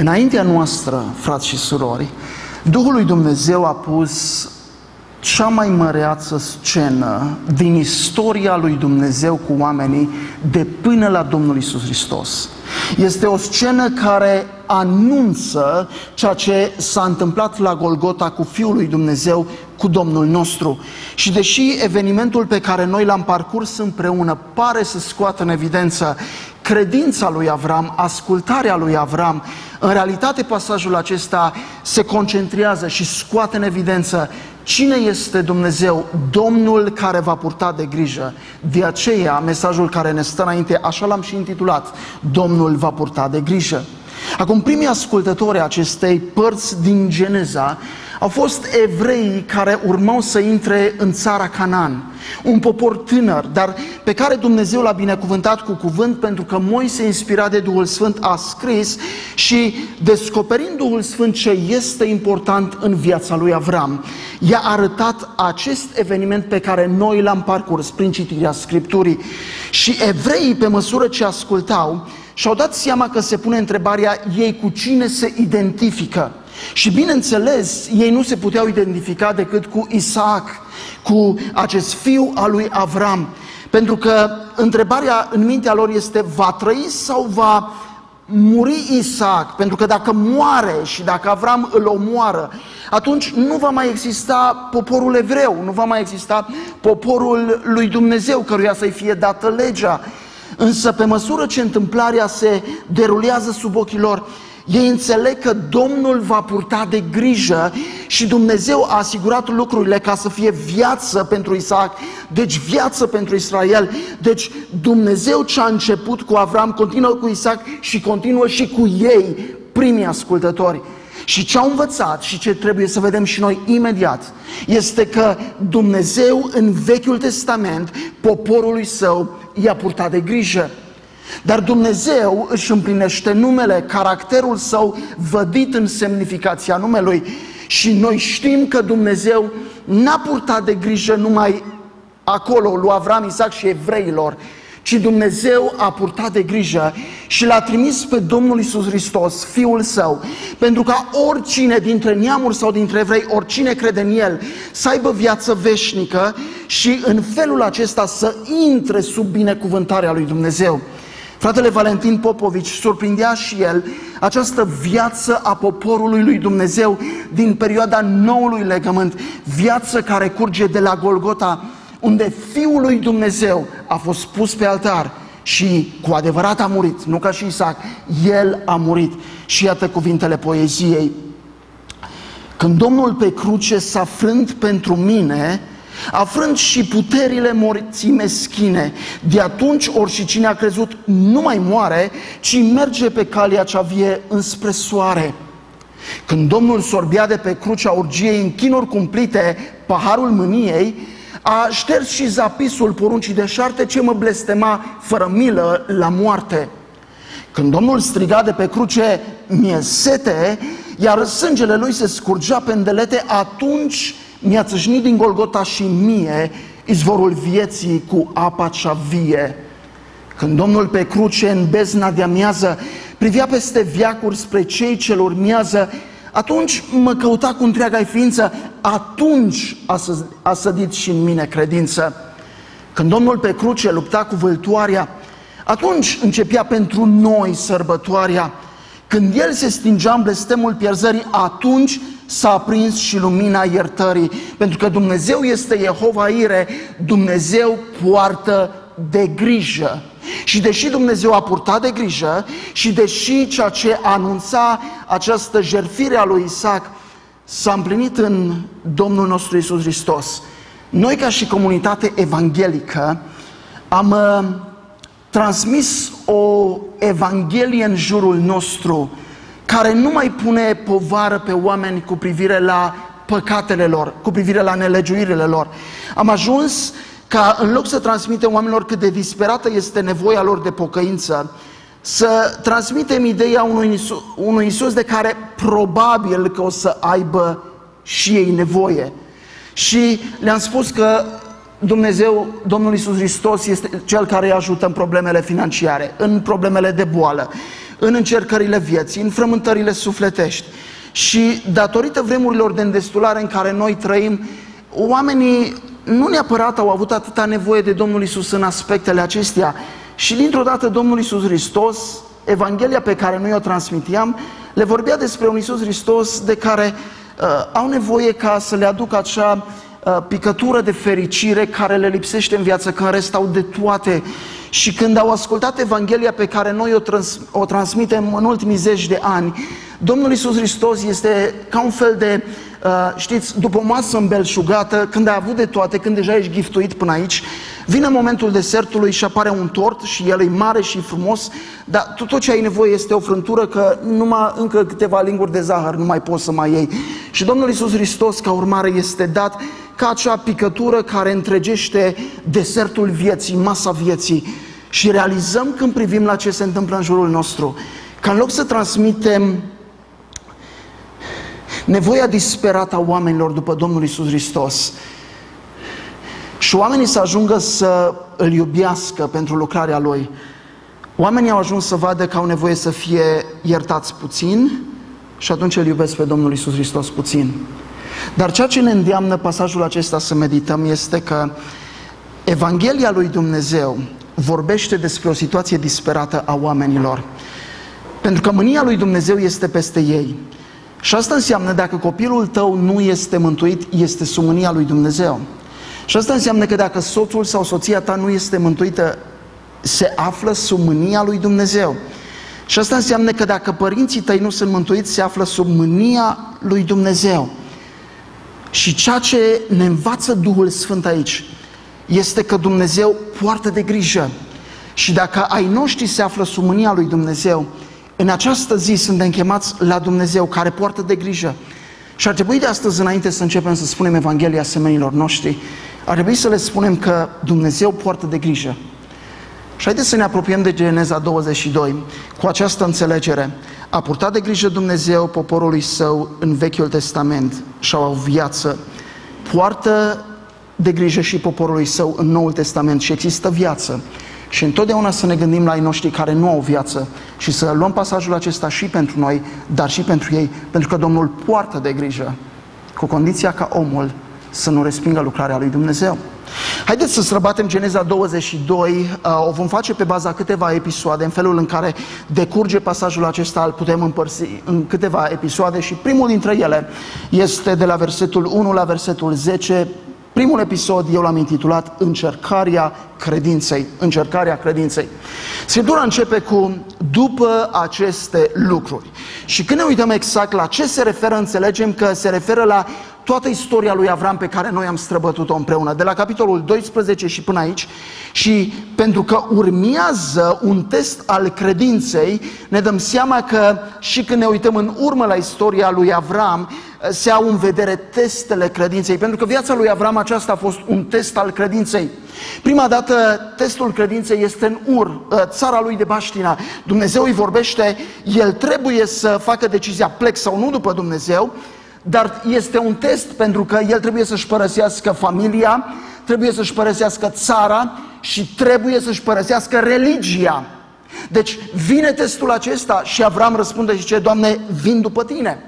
Înaintea noastră, frați și surori, Duhul lui Dumnezeu a pus cea mai măreață scenă din istoria lui Dumnezeu cu oamenii de până la Domnul Isus Hristos. Este o scenă care anunță ceea ce s-a întâmplat la Golgota cu Fiul lui Dumnezeu, cu Domnul nostru. Și deși evenimentul pe care noi l-am parcurs împreună pare să scoată în evidență credința lui Avram, ascultarea lui Avram, în realitate pasajul acesta se concentrează și scoate în evidență cine este Dumnezeu, Domnul care va purta de grijă. De aceea, mesajul care ne stă înainte, așa l-am și intitulat, Domnul va purta de grijă. Acum, primii ascultători acestei părți din Geneza au fost evrei care urmau să intre în țara Canaan. Un popor tânăr, dar pe care Dumnezeu l-a binecuvântat cu cuvânt pentru că Moise, inspirat de Duhul Sfânt, a scris și descoperind Duhul Sfânt ce este important în viața lui Avram, i-a arătat acest eveniment pe care noi l-am parcurs prin citirea Scripturii. Și evreii, pe măsură ce ascultau, și-au dat seama că se pune întrebarea ei cu cine se identifică. Și bineînțeles, ei nu se puteau identifica decât cu Isaac, cu acest fiu al lui Avram. Pentru că întrebarea în mintea lor este, va trăi sau va muri Isaac? Pentru că dacă moare și dacă Avram îl omoară, atunci nu va mai exista poporul evreu, nu va mai exista poporul lui Dumnezeu, căruia să-i fie dată legea. Însă pe măsură ce întâmplarea se derulează sub ochii lor, ei înțeleg că Domnul va purta de grijă și Dumnezeu a asigurat lucrurile ca să fie viață pentru Isaac, deci viață pentru Israel. Deci Dumnezeu ce a început cu Avram continuă cu Isaac și continuă și cu ei, primii ascultători. Și ce au învățat și ce trebuie să vedem și noi imediat este că Dumnezeu în Vechiul Testament poporului său i-a purtat de grijă. Dar Dumnezeu își împlinește numele, caracterul său vădit în semnificația numelui. Și noi știm că Dumnezeu n-a purtat de grijă numai acolo, lui Avram, Isaac și evreilor, ci Dumnezeu a purtat de grijă și l-a trimis pe Domnul Isus Hristos, Fiul Său, pentru ca oricine dintre neamuri sau dintre evrei, oricine crede în El, să aibă viață veșnică și în felul acesta să intre sub binecuvântarea lui Dumnezeu. Fratele Valentin Popovici surprindea și el această viață a poporului lui Dumnezeu din perioada noului legământ, viață care curge de la Golgota, unde Fiul lui Dumnezeu a fost pus pe altar și cu adevărat a murit, nu ca și Isaac, el a murit. Și iată cuvintele poeziei. Când Domnul pe cruce s-a frânt pentru mine, afrând și puterile morții meschine. De atunci ori și cine a crezut nu mai moare, ci merge pe calea cea vie înspre soare. Când Domnul sorbea de pe crucea urgiei în chinuri cumplite paharul mâniei, a șters și zapisul poruncii de șarte ce mă blestema fără milă la moarte. Când Domnul striga de pe cruce, mie sete, iar sângele lui se scurgea pe îndelete, atunci mi-a țâșnit din Golgota și mie izvorul vieții cu apa cea vie. Când Domnul pe cruce în bezna de amiază privea peste viacuri spre cei ce urmează, atunci mă căuta cu întreaga ființă, atunci a, să, a sădit și în mine credință. Când Domnul pe cruce lupta cu vâltoarea, atunci începea pentru noi sărbătoarea. Când El se stingea în blestemul pierzării, atunci s-a aprins și lumina iertării, pentru că Dumnezeu este Jehova Ire, Dumnezeu poartă de grijă. Și deși Dumnezeu a purtat de grijă și deși ceea ce anunța această jertfire a lui Isaac s-a împlinit în Domnul nostru Isus Hristos, noi ca și comunitate evanghelică am uh, transmis o evanghelie în jurul nostru care nu mai pune povară pe oameni cu privire la păcatele lor, cu privire la nelegiuirile lor. Am ajuns ca în loc să transmitem oamenilor cât de disperată este nevoia lor de pocăință, să transmitem ideea unui Isus, unui Isus de care probabil că o să aibă și ei nevoie. Și le-am spus că Dumnezeu, Domnul Isus Hristos este Cel care îi ajută în problemele financiare, în problemele de boală, în încercările vieții, în frământările sufletești. Și datorită vremurilor de îndestulare în care noi trăim, oamenii nu neapărat au avut atâta nevoie de Domnul Isus în aspectele acestea. Și dintr-o dată Domnul Isus Hristos, Evanghelia pe care noi o transmiteam, le vorbea despre un Isus Hristos de care uh, au nevoie ca să le aducă acea uh, picătură de fericire care le lipsește în viață, că în rest au de toate. Și când au ascultat Evanghelia pe care noi o, trans- o transmitem în ultimii zeci de ani, Domnul Isus Hristos este ca un fel de, uh, știți, după o masă îmbelșugată, când ai avut de toate, când deja ești giftuit până aici, vine momentul desertului și apare un tort și el e mare și frumos, dar tot, tot ce ai nevoie este o frântură, că numai încă câteva linguri de zahăr nu mai poți să mai iei. Și Domnul Isus Hristos, ca urmare, este dat ca acea picătură care întregește desertul vieții, masa vieții. Și realizăm când privim la ce se întâmplă în jurul nostru, că în loc să transmitem nevoia disperată a oamenilor după Domnul Isus Hristos și oamenii să ajungă să îl iubească pentru lucrarea Lui, oamenii au ajuns să vadă că au nevoie să fie iertați puțin și atunci îl iubesc pe Domnul Isus Hristos puțin. Dar ceea ce ne îndeamnă pasajul acesta să medităm este că Evanghelia lui Dumnezeu vorbește despre o situație disperată a oamenilor. Pentru că mânia lui Dumnezeu este peste ei. Și asta înseamnă dacă copilul tău nu este mântuit, este sub mânia lui Dumnezeu. Și asta înseamnă că dacă soțul sau soția ta nu este mântuită, se află sub mânia lui Dumnezeu. Și asta înseamnă că dacă părinții tăi nu sunt mântuiți, se află sub mânia lui Dumnezeu. Și ceea ce ne învață Duhul Sfânt aici este că Dumnezeu poartă de grijă. Și dacă ai noștri se află sub mânia lui Dumnezeu, în această zi suntem chemați la Dumnezeu care poartă de grijă. Și ar trebui de astăzi înainte să începem să spunem Evanghelia semenilor noștri, ar trebui să le spunem că Dumnezeu poartă de grijă. Și haideți să ne apropiem de Geneza 22 cu această înțelegere. A purtat de grijă Dumnezeu poporului său în Vechiul Testament și au viață. Poartă de grijă și poporului său în Noul Testament și există viață. Și întotdeauna să ne gândim la ei noștri care nu au viață și să luăm pasajul acesta și pentru noi, dar și pentru ei, pentru că Domnul poartă de grijă, cu condiția ca omul să nu respingă lucrarea lui Dumnezeu. Haideți să străbatem Geneza 22, uh, o vom face pe baza câteva episoade, în felul în care decurge pasajul acesta, îl putem împărți în câteva episoade și primul dintre ele este de la versetul 1 la versetul 10, Primul episod eu l-am intitulat Încercarea credinței. Încercarea credinței. Scriptura începe cu după aceste lucruri. Și când ne uităm exact la ce se referă, înțelegem că se referă la toată istoria lui Avram pe care noi am străbătut-o împreună, de la capitolul 12 și până aici. Și pentru că urmează un test al credinței, ne dăm seama că și când ne uităm în urmă la istoria lui Avram, se au în vedere testele credinței, pentru că viața lui Avram aceasta a fost un test al credinței. Prima dată, testul credinței este în Ur, ă, țara lui de Baștina. Dumnezeu îi vorbește, el trebuie să facă decizia plec sau nu după Dumnezeu, dar este un test pentru că el trebuie să-și părăsească familia, trebuie să-și părăsească țara și trebuie să-și părăsească religia. Deci vine testul acesta și Avram răspunde și zice, Doamne, vin după tine.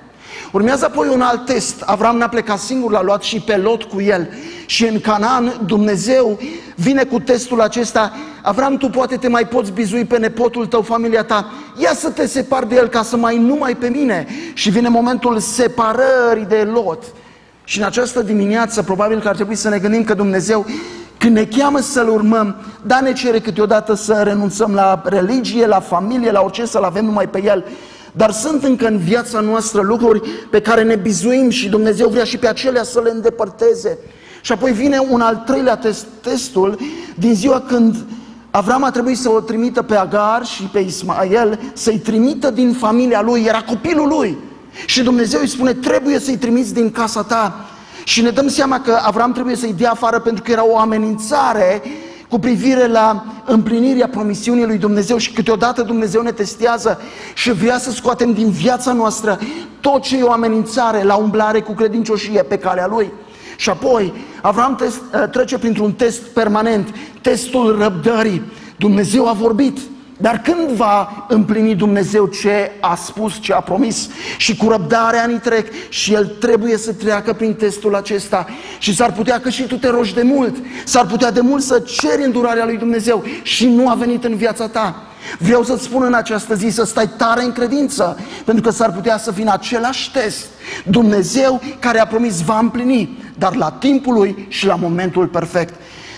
Urmează apoi un alt test. Avram n-a plecat singur, l-a luat și pe Lot cu el. Și în Canaan Dumnezeu vine cu testul acesta. Avram, tu poate te mai poți bizui pe nepotul tău, familia ta. Ia să te separi de el ca să mai numai pe mine. Și vine momentul separării de Lot. Și în această dimineață probabil că ar trebui să ne gândim că Dumnezeu când ne cheamă să-L urmăm, da, ne cere câteodată să renunțăm la religie, la familie, la orice, să-L avem numai pe El. Dar sunt încă în viața noastră lucruri pe care ne bizuim și Dumnezeu vrea și pe acelea să le îndepărteze. Și apoi vine un al treilea test, testul din ziua când Avram a trebuit să o trimită pe Agar și pe Ismael, să-i trimită din familia lui, era copilul lui. Și Dumnezeu îi spune, trebuie să-i trimiți din casa ta. Și ne dăm seama că Avram trebuie să-i dea afară pentru că era o amenințare cu privire la împlinirea promisiunii lui Dumnezeu și câteodată Dumnezeu ne testează și vrea să scoatem din viața noastră tot ce e o amenințare la umblare cu credincioșie pe calea Lui. Și apoi Avram test, ă, trece printr-un test permanent, testul răbdării. Dumnezeu a vorbit, Dar când va împlini Dumnezeu ce a spus, ce a promis și cu răbdare anii trec și El trebuie să treacă prin testul acesta și s-ar putea că și tu te rogi de mult, s-ar putea de mult să ceri îndurarea lui Dumnezeu și nu a venit în viața ta. Vreau să-ți spun în această zi să stai tare în credință, pentru că s-ar putea să vină același test. Dumnezeu care a promis va împlini, dar la timpul lui și la momentul perfect.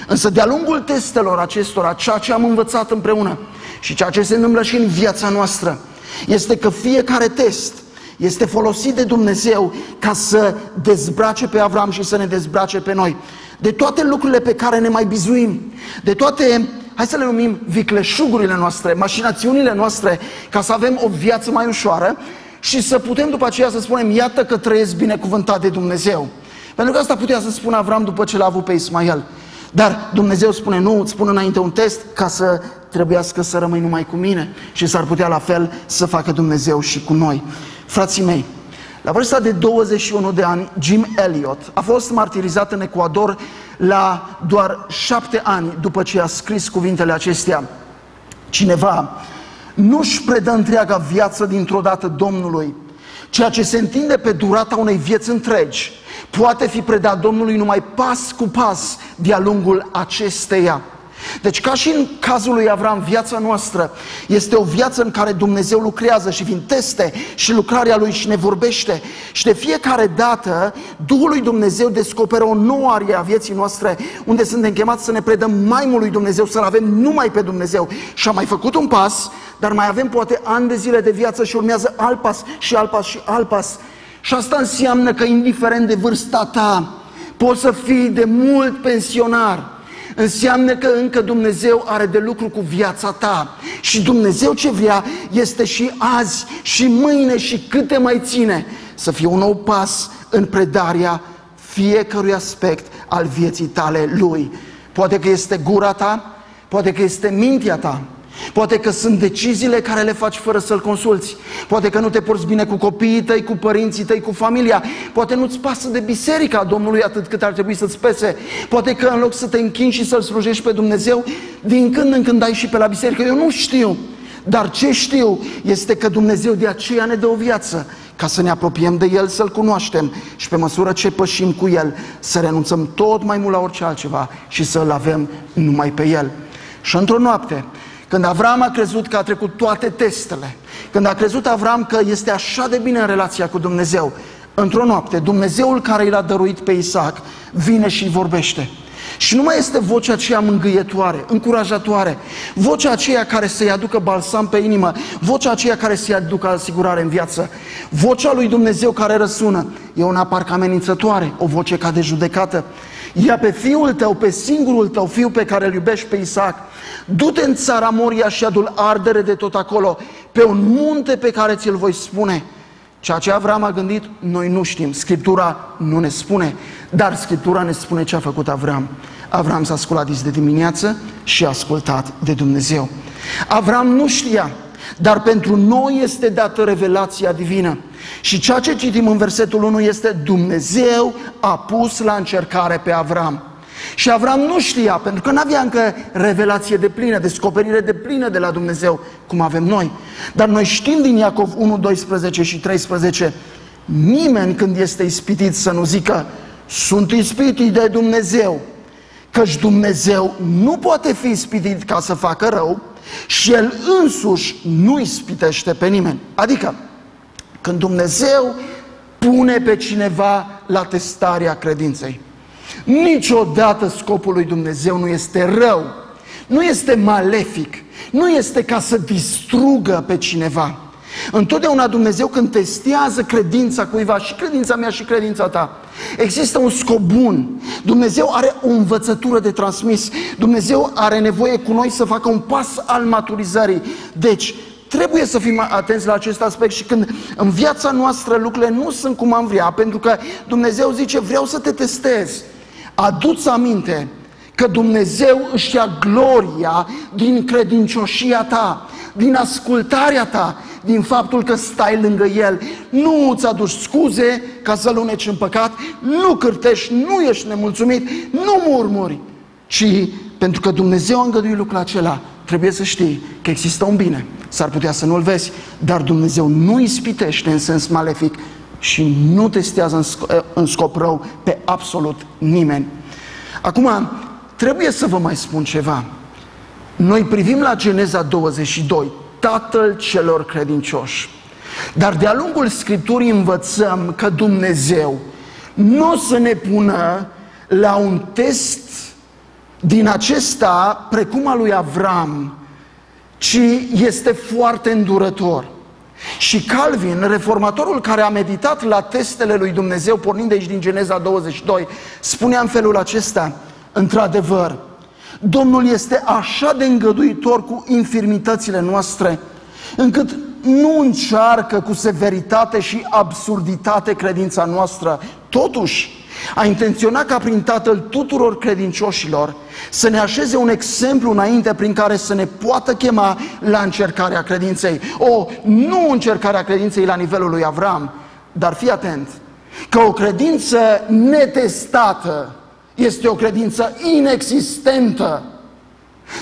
Însă de-a lungul testelor acestora, ceea ce am învățat împreună și ceea ce se întâmplă și în viața noastră, este că fiecare test este folosit de Dumnezeu ca să dezbrace pe Avram și să ne dezbrace pe noi. De toate lucrurile pe care ne mai bizuim, de toate hai să le numim vicleșugurile noastre, mașinațiunile noastre, ca să avem o viață mai ușoară și să putem după aceea să spunem, iată că trăiesc binecuvântat de Dumnezeu. Pentru că asta putea să spună Avram după ce l-a avut pe Ismael. Dar Dumnezeu spune, nu, îți spun înainte un test ca să trebuiască să rămâi numai cu mine. Și s-ar putea la fel să facă Dumnezeu și cu noi. Frații mei, la vârsta de 21 de ani, Jim Elliot a fost martirizat în Ecuador la doar șapte ani după ce a scris cuvintele acestea. Cineva nu-și predă întreaga viață dintr-o dată Domnului, ceea ce se întinde pe durata unei vieți întregi, poate fi predat Domnului numai pas cu pas de-a lungul acesteia. Deci ca și în cazul lui Avram, viața noastră este o viață în care Dumnezeu lucrează și vin teste și lucrarea Lui și ne vorbește. Și de fiecare dată Duhul lui Dumnezeu descoperă o nouă arie a vieții noastre unde suntem chemați să ne predăm mai mult lui Dumnezeu, să-L avem numai pe Dumnezeu. Și am mai făcut un pas, dar mai avem poate ani de zile de viață și urmează alt pas și alt pas și alt pas. Și asta înseamnă că indiferent de vârsta ta, poți să fii de mult pensionar, înseamnă că încă Dumnezeu are de lucru cu viața ta. Și Dumnezeu ce vrea este și azi, și mâine, și câte mai ține, să fie un nou pas în predarea fiecărui aspect al vieții tale lui. Poate că este gura ta, poate că este mintea ta, Poate că sunt deciziile care le faci fără să-L consulți. Poate că nu te porți bine cu copiii tăi, cu părinții tăi, cu familia. Poate nu-ți pasă de biserica Domnului atât cât ar trebui să-ți pese. Poate că în loc să te închini și să-L slujești pe Dumnezeu, din când în când ai și pe la biserică. Eu nu știu. Dar ce știu este că Dumnezeu de aceea ne dă o viață ca să ne apropiem de El, să-L cunoaștem și pe măsură ce pășim cu El, să renunțăm tot mai mult la orice altceva și să-L avem numai pe El. Și într-o noapte, când Avram a crezut că a trecut toate testele, când a crezut Avram că este așa de bine în relația cu Dumnezeu, într-o noapte, Dumnezeul care l-a dăruit pe Isaac vine și vorbește. Și nu mai este vocea aceea mângâietoare, încurajatoare, vocea aceea care să-i aducă balsam pe inimă, vocea aceea care să-i aducă asigurare în viață. Vocea lui Dumnezeu care răsună e una parcă amenințătoare, o voce ca de judecată. Ia pe fiul tău, pe singurul tău fiu pe care îl iubești pe Isaac, du-te în țara Moria și adu ardere de tot acolo, pe un munte pe care ți-l voi spune. Ceea ce Avram a gândit, noi nu știm. Scriptura nu ne spune, dar Scriptura ne spune ce a făcut Avram. Avram s-a sculat de dimineață și a ascultat de Dumnezeu. Avram nu știa, dar pentru noi este dată revelația divină. Și ceea ce citim în versetul 1 este Dumnezeu a pus la încercare pe Avram. Și Avram nu știa, pentru că nu avea încă revelație de plină, descoperire de plină de la Dumnezeu, cum avem noi. Dar noi știm din Iacov 1, 12 și 13, nimeni când este ispitit să nu zică, sunt ispitit de Dumnezeu, căci Dumnezeu nu poate fi ispitit ca să facă rău și El însuși nu ispitește pe nimeni. Adică, când Dumnezeu pune pe cineva la testarea credinței, Niciodată scopul lui Dumnezeu nu este rău, nu este malefic, nu este ca să distrugă pe cineva. Întotdeauna Dumnezeu când testează credința cuiva, și credința mea și credința ta, există un scop bun. Dumnezeu are o învățătură de transmis. Dumnezeu are nevoie cu noi să facă un pas al maturizării. Deci, trebuie să fim atenți la acest aspect și când în viața noastră lucrurile nu sunt cum am vrea, pentru că Dumnezeu zice, vreau să te testez. Aduți aminte că Dumnezeu își ia gloria din credincioșia ta, din ascultarea ta, din faptul că stai lângă El. Nu îți aduci scuze ca să luneci în păcat, nu cârtești, nu ești nemulțumit, nu murmuri, ci pentru că Dumnezeu a îngăduit lucrul acela, trebuie să știi că există un bine. S-ar putea să nu-l vezi, dar Dumnezeu nu ispitește în sens malefic și nu testează în, sc- în scop rău pe absolut nimeni. Acum, trebuie să vă mai spun ceva. Noi privim la Geneza 22, Tatăl celor credincioși. Dar de-a lungul Scripturii învățăm că Dumnezeu nu o să ne pună la un test din acesta, precum al lui Avram, ci este foarte îndurător. Și Calvin, reformatorul care a meditat la testele lui Dumnezeu, pornind de aici din Geneza 22, spunea în felul acesta, într-adevăr, Domnul este așa de îngăduitor cu infirmitățile noastre, încât nu încearcă cu severitate și absurditate credința noastră. Totuși, a intenționat ca prin Tatăl tuturor credincioșilor să ne așeze un exemplu înainte prin care să ne poată chema la încercarea credinței. O, nu încercarea credinței la nivelul lui Avram, dar fii atent, că o credință netestată este o credință inexistentă.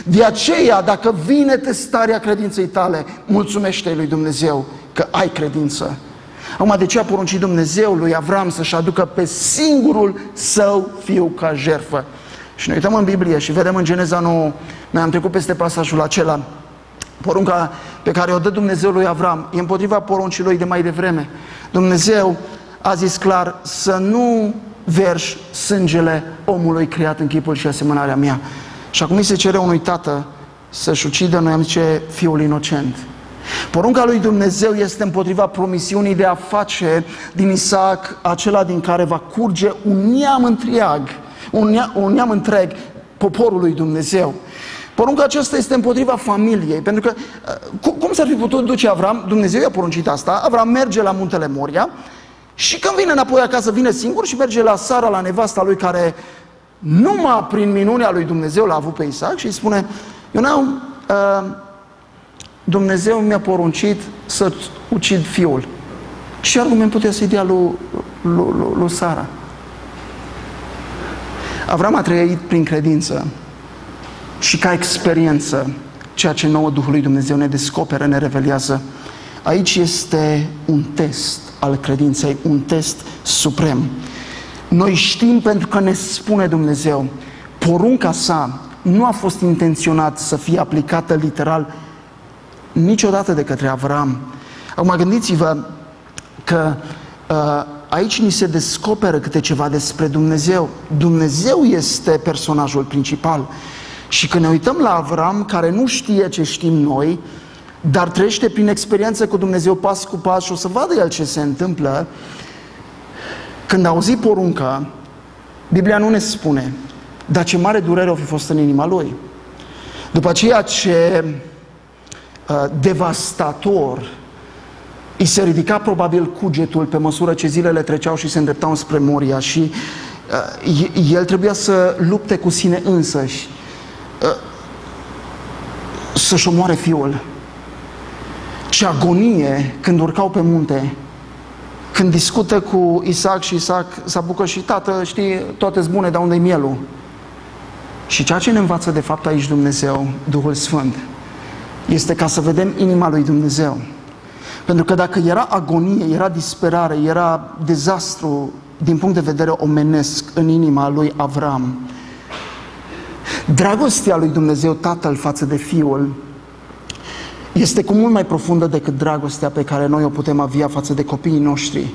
De aceea, dacă vine testarea credinței tale, mulțumește lui Dumnezeu că ai credință. Acum, de ce a poruncit Dumnezeu lui Avram să-și aducă pe singurul său fiu ca jerfă? Și ne uităm în Biblie și vedem în Geneza 9, noi am trecut peste pasajul acela, porunca pe care o dă Dumnezeu lui Avram, e împotriva poruncii lui de mai devreme. Dumnezeu a zis clar să nu verși sângele omului creat în chipul și asemănarea mea. Și acum îi se cere unui tată să-și ucidă, noi am zice, fiul inocent. Porunca lui Dumnezeu este împotriva promisiunii de a face din Isaac acela din care va curge un neam întreg, un neam, un neam întreg poporul lui Dumnezeu. Porunca aceasta este împotriva familiei, pentru că uh, cum s-ar fi putut duce Avram, Dumnezeu i-a poruncit asta, Avram merge la muntele Moria și când vine înapoi acasă, vine singur și merge la Sara, la nevasta lui care numai prin minunea lui Dumnezeu l-a avut pe Isaac și îi spune, eu n-am, uh, Dumnezeu mi-a poruncit să ucid fiul. Ce argument putea să-i dea lui, lui, lui, lui Sara? Avram a trăit prin credință și ca experiență ceea ce nouă Duhul lui Dumnezeu ne descoperă, ne revelează. Aici este un test al credinței, un test suprem. Noi știm pentru că ne spune Dumnezeu, porunca sa nu a fost intenționat să fie aplicată literal niciodată de către Avram. Acum gândiți-vă că uh, aici ni se descoperă câte ceva despre Dumnezeu. Dumnezeu este personajul principal. Și când ne uităm la Avram, care nu știe ce știm noi, dar trăiește prin experiență cu Dumnezeu pas cu pas și o să vadă el ce se întâmplă, când a auzit porunca, Biblia nu ne spune, dar ce mare durere o fi fost în inima lui. După ceea ce uh, devastator îi se ridica probabil cugetul pe măsură ce zilele treceau și se îndreptau spre Moria și uh, el trebuia să lupte cu sine însăși, uh, să-și omoare fiul. Ce agonie când urcau pe munte, când discută cu Isaac și Isaac se apucă și tată, știi, toate bune, dar unde-i mielul? Și ceea ce ne învață de fapt aici Dumnezeu, Duhul Sfânt, este ca să vedem inima lui Dumnezeu. Pentru că dacă era agonie, era disperare, era dezastru din punct de vedere omenesc în inima lui Avram, dragostea lui Dumnezeu Tatăl față de Fiul este cu mult mai profundă decât dragostea pe care noi o putem avea față de copiii noștri,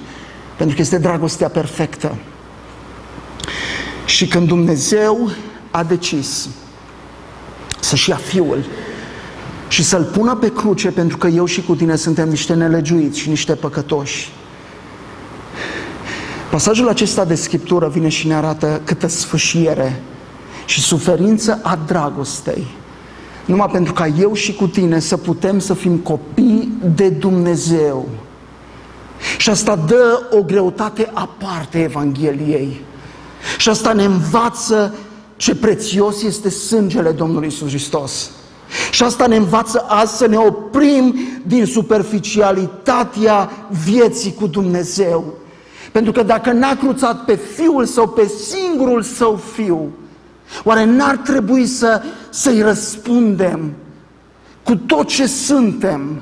pentru că este dragostea perfectă. Și când Dumnezeu a decis să-și ia Fiul și să-L pună pe cruce pentru că eu și cu tine suntem niște nelegiuiți și niște păcătoși, Pasajul acesta de Scriptură vine și ne arată câtă sfâșiere și suferință a dragostei numai pentru ca eu și cu tine să putem să fim copii de Dumnezeu. Și asta dă o greutate aparte Evangheliei. Și asta ne învață ce prețios este sângele Domnului Iisus Hristos. Și asta ne învață azi să ne oprim din superficialitatea vieții cu Dumnezeu. Pentru că dacă n-a cruțat pe Fiul Său, pe singurul Său Fiu, Oare n-ar trebui să, să-i răspundem cu tot ce suntem,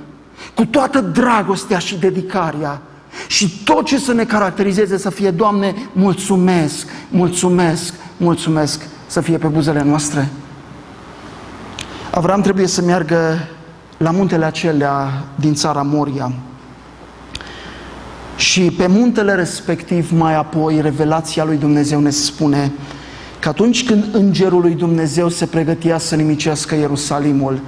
cu toată dragostea și dedicarea și tot ce să ne caracterizeze să fie, Doamne, mulțumesc, mulțumesc, mulțumesc, să fie pe buzele noastre. Avram trebuie să meargă la muntele acelea din țara Moria. Și pe muntele respectiv, mai apoi, revelația lui Dumnezeu ne spune că atunci când îngerul lui Dumnezeu se pregătea să nimicească Ierusalimul,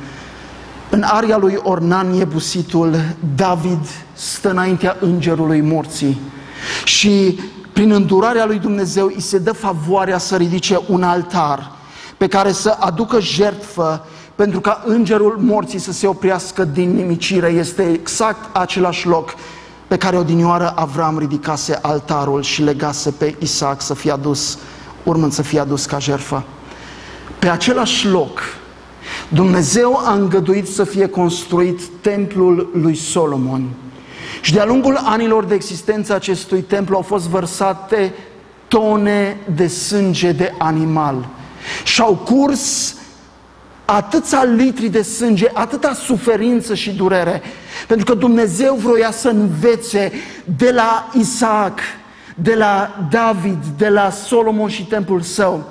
în aria lui Ornan Iebusitul, David stă înaintea îngerului morții și prin îndurarea lui Dumnezeu îi se dă favoarea să ridice un altar pe care să aducă jertfă pentru ca îngerul morții să se oprească din nimicire. Este exact același loc pe care odinioară Avram ridicase altarul și legase pe Isaac să fie adus, urmând să fie adus ca jertfă. Pe același loc, Dumnezeu a îngăduit să fie construit templul lui Solomon. Și de-a lungul anilor de existență acestui templu au fost vărsate tone de sânge de animal. Și au curs atâția litri de sânge, atâta suferință și durere, pentru că Dumnezeu vroia să învețe de la Isaac, de la David, de la Solomon și templul său,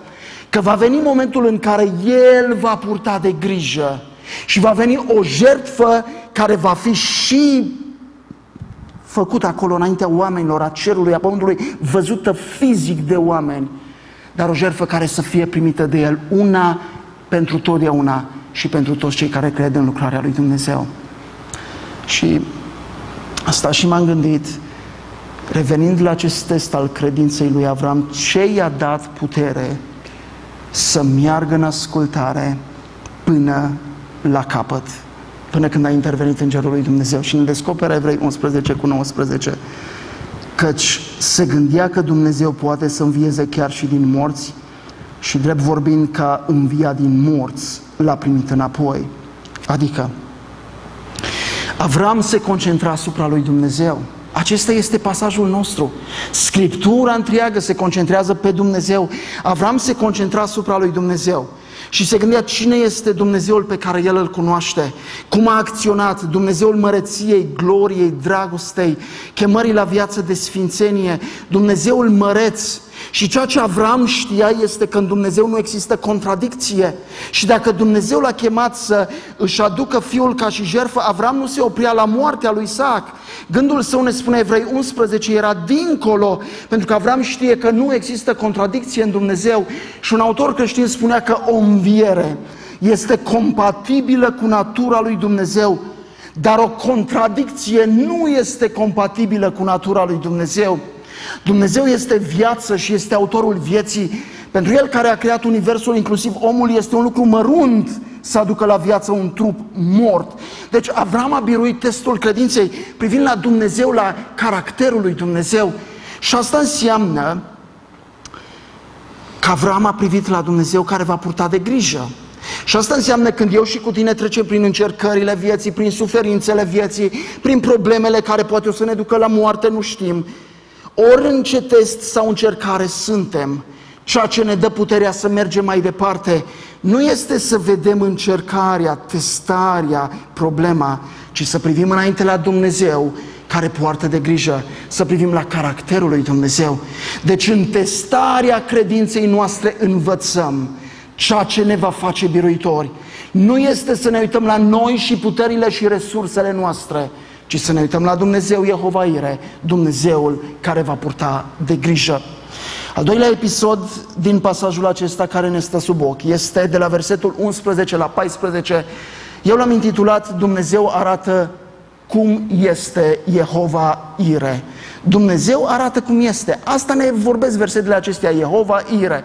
că va veni momentul în care El va purta de grijă și va veni o jertfă care va fi și făcută acolo înaintea oamenilor, a cerului, a pământului, văzută fizic de oameni, dar o jertfă care să fie primită de El, una pentru totdeauna și pentru toți cei care cred în lucrarea lui Dumnezeu. Și asta și m-am gândit, revenind la acest test al credinței lui Avram, ce i-a dat putere să meargă în ascultare până la capăt, până când a intervenit Îngerul lui Dumnezeu și ne descoperă Evrei 11 cu 19 căci se gândea că Dumnezeu poate să învieze chiar și din morți și drept vorbind ca învia din morți l-a primit înapoi. Adică Avram se concentra asupra lui Dumnezeu. Acesta este pasajul nostru. Scriptura întreagă se concentrează pe Dumnezeu. Avram se concentra asupra lui Dumnezeu și se gândea cine este Dumnezeul pe care el îl cunoaște, cum a acționat Dumnezeul măreției, gloriei, dragostei, chemării la viață de sfințenie, Dumnezeul măreț, și ceea ce Avram știa este că în Dumnezeu nu există contradicție. Și dacă Dumnezeu l-a chemat să își aducă fiul ca și jertfă, Avram nu se oprea la moartea lui Isaac. Gândul său ne spune Evrei 11, era dincolo, pentru că Avram știe că nu există contradicție în Dumnezeu. Și un autor creștin spunea că o înviere este compatibilă cu natura lui Dumnezeu, dar o contradicție nu este compatibilă cu natura lui Dumnezeu. Dumnezeu este viață și este autorul vieții. Pentru El care a creat universul, inclusiv omul, este un lucru mărunt să aducă la viață un trup mort. Deci Avram a biruit testul credinței privind la Dumnezeu, la caracterul lui Dumnezeu. Și asta înseamnă că Avram a privit la Dumnezeu care va purta de grijă. Și asta înseamnă când eu și cu tine trecem prin încercările vieții, prin suferințele vieții, prin problemele care poate o să ne ducă la moarte, nu știm. Ori în ce test sau încercare suntem, ceea ce ne dă puterea să mergem mai departe, nu este să vedem încercarea, testarea, problema, ci să privim înainte la Dumnezeu care poartă de grijă, să privim la caracterul lui Dumnezeu. Deci în testarea credinței noastre învățăm ceea ce ne va face biruitori. Nu este să ne uităm la noi și puterile și resursele noastre, ci să ne uităm la Dumnezeu Jehova Ire, Dumnezeul care va purta de grijă. Al doilea episod din pasajul acesta care ne stă sub ochi este de la versetul 11 la 14. Eu l-am intitulat Dumnezeu arată cum este Jehova Ire. Dumnezeu arată cum este. Asta ne vorbesc versetele acestea, Jehova Ire.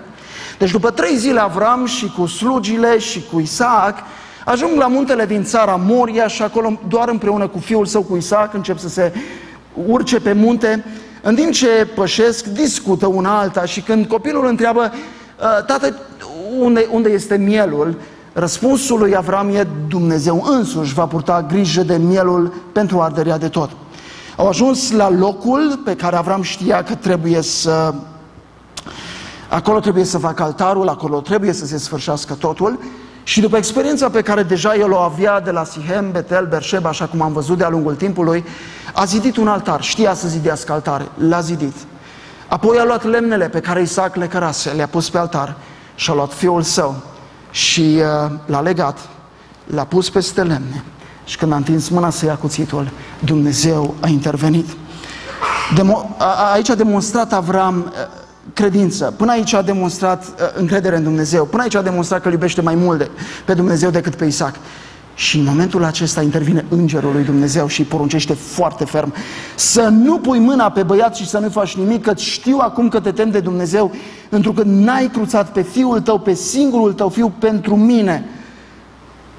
Deci după trei zile Avram și cu slugile și cu Isaac Ajung la muntele din țara Moria și acolo doar împreună cu fiul său, cu Isaac, încep să se urce pe munte. În timp ce pășesc, discută una alta și când copilul întreabă, ă, tată, unde, unde este mielul? Răspunsul lui Avram e Dumnezeu însuși va purta grijă de mielul pentru arderea de tot. Au ajuns la locul pe care Avram știa că trebuie să... Acolo trebuie să facă altarul, acolo trebuie să se sfârșească totul și după experiența pe care deja el o avea de la Sihem, Betel, Berșeba, așa cum am văzut de-a lungul timpului, a zidit un altar, știa să zidească altare, l-a zidit. Apoi a luat lemnele pe care Isaac le cărase, le-a pus pe altar și a luat fiul său și uh, l-a legat, l-a pus peste lemne și când a întins mâna să ia cuțitul, Dumnezeu a intervenit. Demo- a, aici a demonstrat Avram uh, credință. Până aici a demonstrat uh, încredere în Dumnezeu. Până aici a demonstrat că îl iubește mai mult de, pe Dumnezeu decât pe Isaac. Și în momentul acesta intervine îngerul lui Dumnezeu și îi poruncește foarte ferm să nu pui mâna pe băiat și să nu faci nimic, că știu acum că te tem de Dumnezeu, pentru că n-ai cruțat pe fiul tău, pe singurul tău fiu pentru mine.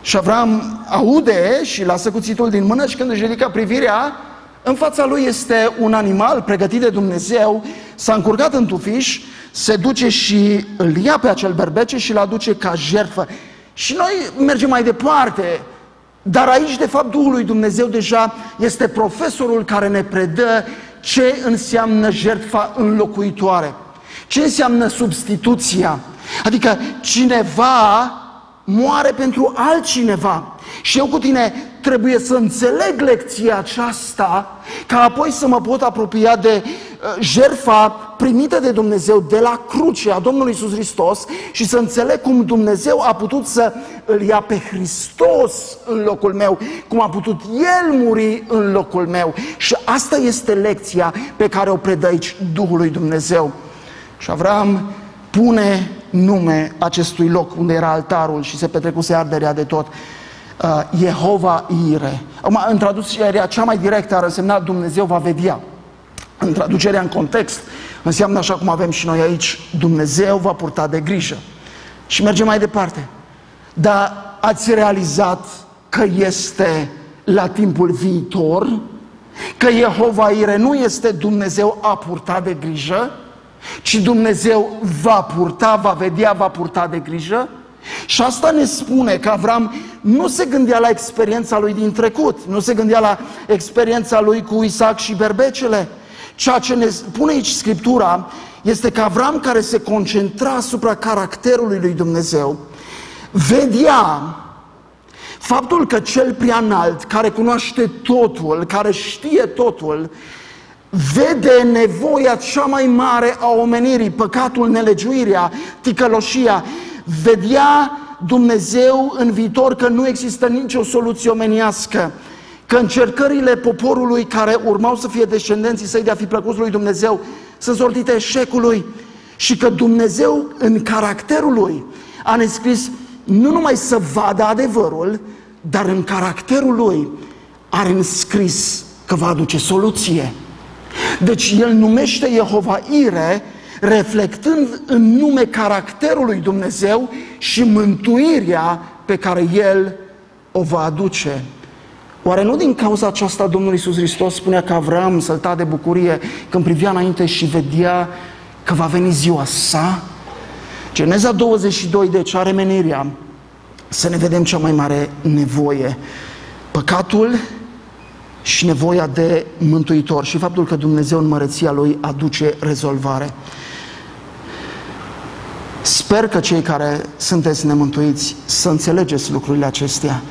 Și Avram aude și lasă cuțitul din mână și când își ridică privirea, în fața lui este un animal pregătit de Dumnezeu, s-a încurcat în tufiș, se duce și îl ia pe acel berbece și îl aduce ca jertfă. Și noi mergem mai departe, dar aici, de fapt, Duhul lui Dumnezeu deja este profesorul care ne predă ce înseamnă jertfa înlocuitoare, ce înseamnă substituția. Adică cineva moare pentru altcineva. Și eu cu tine trebuie să înțeleg lecția aceasta ca apoi să mă pot apropia de uh, jertfa primită de Dumnezeu de la cruce a Domnului Iisus Hristos și să înțeleg cum Dumnezeu a putut să îl ia pe Hristos în locul meu, cum a putut El muri în locul meu. Și asta este lecția pe care o predă aici Duhului Dumnezeu. Și Avram pune nume acestui loc unde era altarul și se petrecuse arderea de tot. Uh, Jehova Ire. Acum, în traducerea cea mai directă ar însemna Dumnezeu va vedea. În traducerea în context înseamnă așa cum avem și noi aici, Dumnezeu va purta de grijă. Și mergem mai departe. Dar ați realizat că este la timpul viitor, că Jehova Ire nu este Dumnezeu a purta de grijă, ci Dumnezeu va purta, va vedea, va purta de grijă. Și asta ne spune că Avram nu se gândea la experiența lui din trecut, nu se gândea la experiența lui cu Isaac și berbecele. Ceea ce ne spune aici Scriptura este că Avram care se concentra asupra caracterului lui Dumnezeu, vedea faptul că cel prea înalt, care cunoaște totul, care știe totul, vede nevoia cea mai mare a omenirii, păcatul, nelegiuirea, ticăloșia, vedea Dumnezeu în viitor că nu există nicio soluție omenească, că încercările poporului care urmau să fie descendenții săi de a fi plăcuți lui Dumnezeu sunt sortite eșecului și că Dumnezeu în caracterul lui a nescris nu numai să vadă adevărul, dar în caracterul lui are înscris că va aduce soluție. Deci el numește Jehova Ire, reflectând în nume caracterul lui Dumnezeu și mântuirea pe care el o va aduce. Oare nu din cauza aceasta Domnul Iisus Hristos spunea că Avram sălta de bucurie când privea înainte și vedea că va veni ziua sa? Geneza 22, deci are menirea să ne vedem cea mai mare nevoie. Păcatul și nevoia de mântuitor și faptul că Dumnezeu în măreția Lui aduce rezolvare. Sper că cei care sunteți nemântuiți să înțelegeți lucrurile acestea.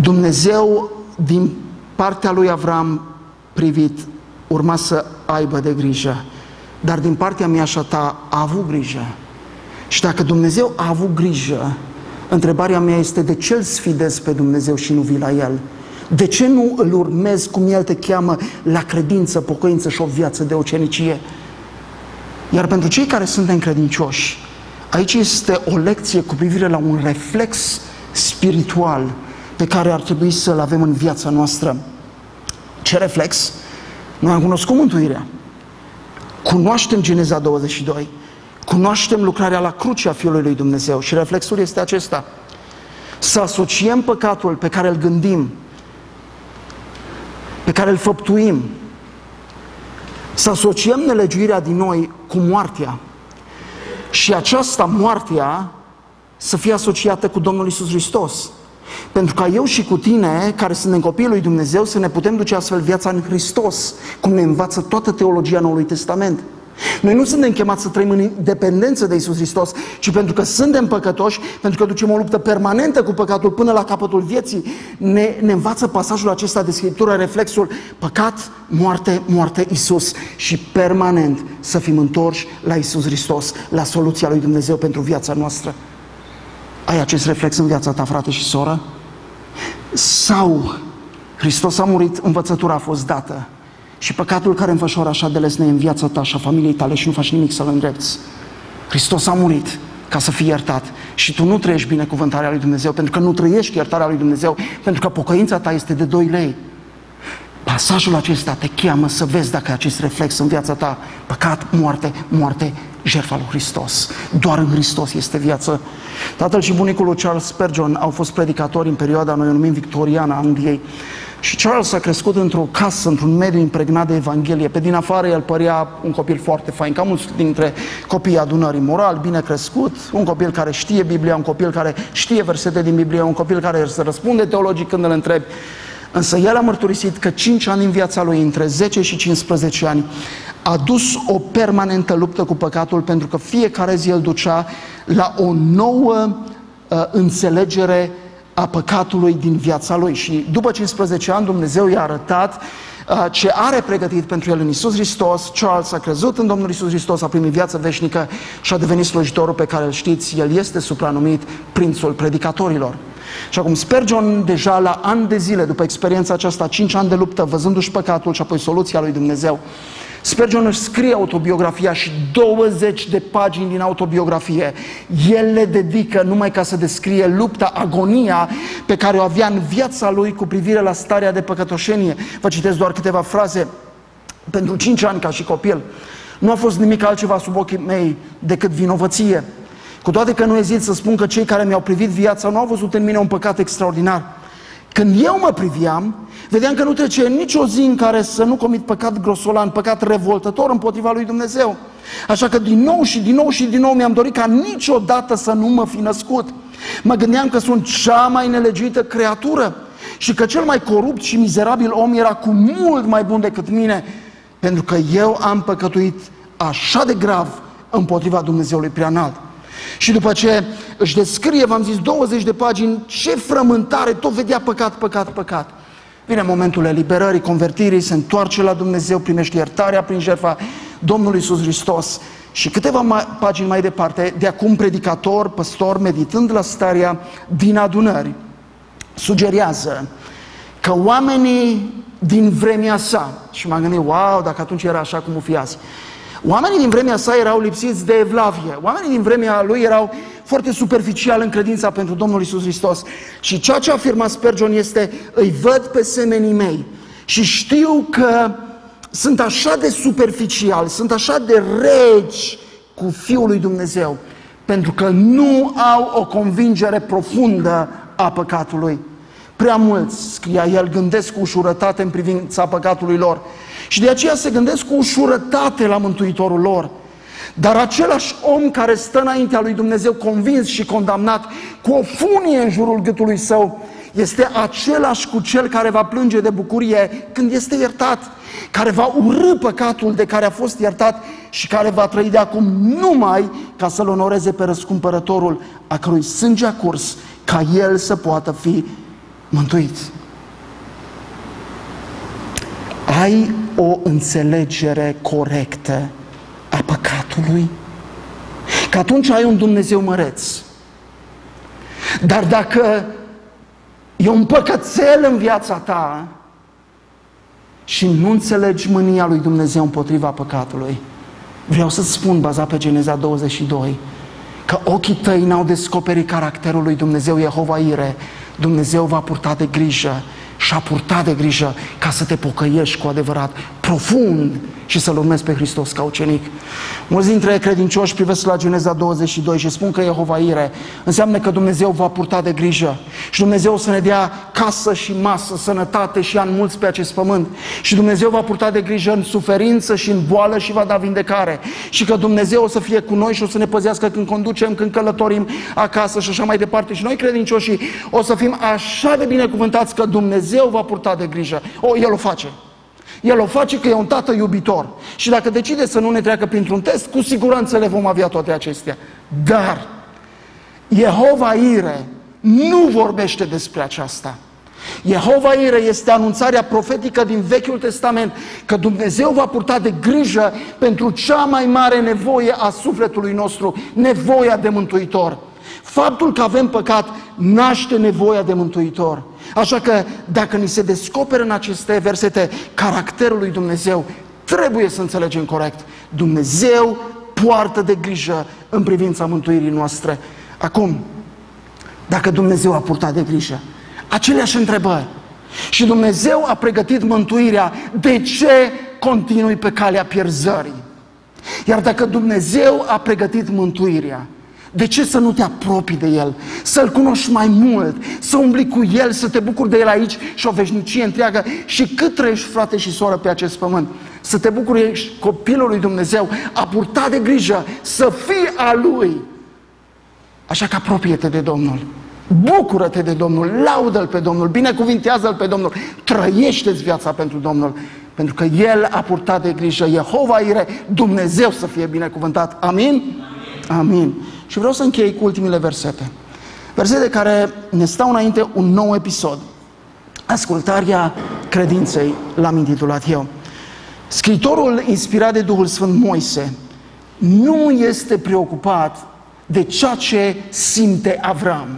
Dumnezeu din partea lui Avram privit urma să aibă de grijă, dar din partea mea și a ta a avut grijă. Și dacă Dumnezeu a avut grijă, întrebarea mea este de ce îl sfidezi pe Dumnezeu și nu vii la El? De ce nu îl urmezi cum El te cheamă la credință, pocăință și o viață de ocenicie? Iar pentru cei care sunt încredincioși, aici este o lecție cu privire la un reflex spiritual pe care ar trebui să-l avem în viața noastră. Ce reflex? Noi am cunoscut mântuirea. Cunoaștem Geneza 22. Cunoaștem lucrarea la cruce a Fiului lui Dumnezeu și reflexul este acesta. Să asociem păcatul pe care îl gândim pe care îl făptuim, să asociem nelegiuirea din noi cu moartea și aceasta, moartea, să fie asociată cu Domnul Isus Hristos. Pentru ca eu și cu tine, care suntem copiii lui Dumnezeu, să ne putem duce astfel viața în Hristos, cum ne învață toată teologia Noului Testament. Noi nu suntem chemați să trăim în dependență de Isus Hristos, ci pentru că suntem păcătoși, pentru că ducem o luptă permanentă cu păcatul până la capătul vieții, ne, ne învață pasajul acesta de Scriptură, reflexul păcat, moarte, moarte, Isus și permanent să fim întorși la Isus Hristos, la soluția lui Dumnezeu pentru viața noastră. Ai acest reflex în viața ta, frate și soră? Sau Hristos a murit, învățătura a fost dată și păcatul care înfășoară așa de lesne în viața ta și a familiei tale și nu faci nimic să-l îndrepți. Hristos a murit ca să fii iertat și tu nu trăiești binecuvântarea lui Dumnezeu pentru că nu trăiești iertarea lui Dumnezeu pentru că pocăința ta este de 2 lei. Pasajul acesta te cheamă să vezi dacă acest reflex în viața ta, păcat, moarte, moarte, jertfa lui Hristos. Doar în Hristos este viață. Tatăl și bunicul lui Charles Spurgeon au fost predicatori în perioada, noi o numim victoriana Angliei. Și Charles a crescut într-o casă, într-un mediu impregnat de Evanghelie. Pe din afară el părea un copil foarte fain, ca mulți dintre copiii adunării moral, bine crescut, un copil care știe Biblia, un copil care știe versete din Biblie, un copil care se răspunde teologic când îl întrebi. Însă el a mărturisit că 5 ani în viața lui, între 10 și 15 ani, a dus o permanentă luptă cu păcatul pentru că fiecare zi îl ducea la o nouă uh, înțelegere a păcatului din viața lui. Și după 15 ani Dumnezeu i-a arătat uh, ce are pregătit pentru el în Isus Hristos. Charles a crezut în Domnul Isus Hristos, a primit viață veșnică și a devenit slujitorul pe care îl știți. El este supranumit Prințul Predicatorilor. Și acum Spurgeon, deja la ani de zile, după experiența aceasta, 5 ani de luptă, văzându-și păcatul și apoi soluția lui Dumnezeu, Spurgeon își scrie autobiografia și 20 de pagini din autobiografie el le dedică numai ca să descrie lupta, agonia pe care o avea în viața lui cu privire la starea de păcătoșenie. Vă citesc doar câteva fraze. Pentru 5 ani ca și copil nu a fost nimic altceva sub ochii mei decât vinovăție. Cu toate că nu ezit să spun că cei care mi-au privit viața nu au văzut în mine un păcat extraordinar. Când eu mă priviam, vedeam că nu trece nicio zi în care să nu comit păcat grosolan, păcat revoltător împotriva lui Dumnezeu. Așa că din nou și din nou și din nou mi-am dorit ca niciodată să nu mă fi născut. Mă gândeam că sunt cea mai nelegiuită creatură și că cel mai corupt și mizerabil om era cu mult mai bun decât mine, pentru că eu am păcătuit așa de grav împotriva Dumnezeului preanalt. Și după ce își descrie, v-am zis, 20 de pagini, ce frământare, tot vedea păcat, păcat, păcat. Vine momentul eliberării, convertirii, se întoarce la Dumnezeu, primește iertarea prin jertfa Domnului Iisus Hristos. Și câteva mai, pagini mai departe, de acum predicator, păstor, meditând la starea din adunări, sugerează că oamenii din vremea sa, și m-am gândit, wow, dacă atunci era așa cum o fi azi, Oamenii din vremea sa erau lipsiți de evlavie. Oamenii din vremea lui erau foarte superficial în credința pentru Domnul Isus Hristos. Și ceea ce afirma Spurgeon este, îi văd pe semenii mei și știu că sunt așa de superficial, sunt așa de regi cu Fiul lui Dumnezeu, pentru că nu au o convingere profundă a păcatului. Prea mulți, scria el, gândesc cu ușurătate în privința păcatului lor și de aceea se gândesc cu ușurătate la Mântuitorul lor. Dar același om care stă înaintea lui Dumnezeu convins și condamnat cu o funie în jurul gâtului său, este același cu cel care va plânge de bucurie când este iertat, care va urâ păcatul de care a fost iertat și care va trăi de acum numai ca să-L onoreze pe răscumpărătorul a cărui sânge a curs ca El să poată fi mântuit. Ai o înțelegere corectă a păcatului? Că atunci ai un Dumnezeu măreț. Dar dacă e un păcățel în viața ta și nu înțelegi mânia lui Dumnezeu împotriva păcatului, vreau să-ți spun, bazat pe Geneza 22, că ochii tăi n-au descoperit caracterul lui Dumnezeu Jehova Ire, Dumnezeu va purta de grijă și a purtat de grijă ca să te pocăiești cu adevărat, profund și să-L urmezi pe Hristos ca ucenic. Mulți dintre credincioși privesc la Geneza 22 și spun că Jehova Ire înseamnă că Dumnezeu va purta de grijă și Dumnezeu o să ne dea casă și masă, sănătate și ani mulți pe acest pământ și Dumnezeu va purta de grijă în suferință și în boală și va da vindecare și că Dumnezeu o să fie cu noi și o să ne păzească când conducem, când călătorim acasă și așa mai departe și noi credincioșii o să fim așa de binecuvântați că Dumnezeu va purta de grijă. O, El o face. El o face că e un tată iubitor. Și dacă decide să nu ne treacă printr-un test, cu siguranță le vom avea toate acestea. Dar Jehova Ire nu vorbește despre aceasta. Jehova Ire este anunțarea profetică din Vechiul Testament că Dumnezeu va purta de grijă pentru cea mai mare nevoie a sufletului nostru, nevoia de mântuitor. Faptul că avem păcat naște nevoia de mântuitor. Așa că dacă ni se descoperă în aceste versete caracterul lui Dumnezeu, trebuie să înțelegem corect. Dumnezeu poartă de grijă în privința mântuirii noastre. Acum, dacă Dumnezeu a purtat de grijă, aceleași întrebări. Și Dumnezeu a pregătit mântuirea. De ce continui pe calea pierzării? Iar dacă Dumnezeu a pregătit mântuirea, de ce să nu te apropii de El? Să-L cunoști mai mult, să umbli cu El, să te bucuri de El aici și o veșnicie întreagă și cât trăiești, frate și soră, pe acest pământ. Să te bucuri, ești copilul lui Dumnezeu, a purtat de grijă, să fii a Lui. Așa că apropie-te de Domnul. Bucură-te de Domnul, laudă-L pe Domnul, binecuvintează-L pe Domnul, trăiește-ți viața pentru Domnul, pentru că El a purtat de grijă. Jehova Ire, Dumnezeu să fie binecuvântat. Amin? Amin. Amin. Și vreau să închei cu ultimile versete. Versete care ne stau înainte un nou episod. Ascultarea credinței, l-am intitulat eu. Scritorul inspirat de Duhul Sfânt Moise nu este preocupat de ceea ce simte Avram.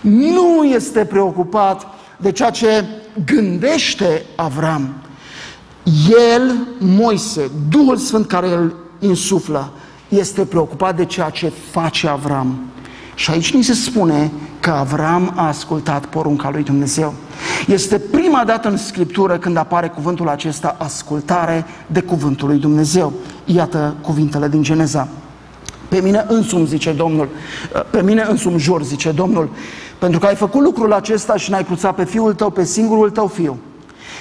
Nu este preocupat de ceea ce gândește Avram. El, Moise, Duhul Sfânt care îl insuflă, este preocupat de ceea ce face Avram. Și aici ni se spune că Avram a ascultat porunca lui Dumnezeu. Este prima dată în Scriptură când apare cuvântul acesta, ascultare de cuvântul lui Dumnezeu. Iată cuvintele din Geneza. Pe mine însumi, zice Domnul, pe mine însumi jur, zice Domnul, pentru că ai făcut lucrul acesta și n-ai cruțat pe fiul tău, pe singurul tău fiu.